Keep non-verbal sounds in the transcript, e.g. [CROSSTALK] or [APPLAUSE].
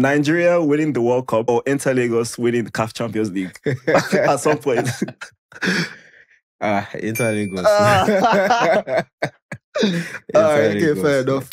Nigeria winning the World Cup or Inter Lagos winning the CAF Champions League [LAUGHS] at some point. Ah, Inter Lagos. Uh, [LAUGHS] Inter All right, okay, fair enough.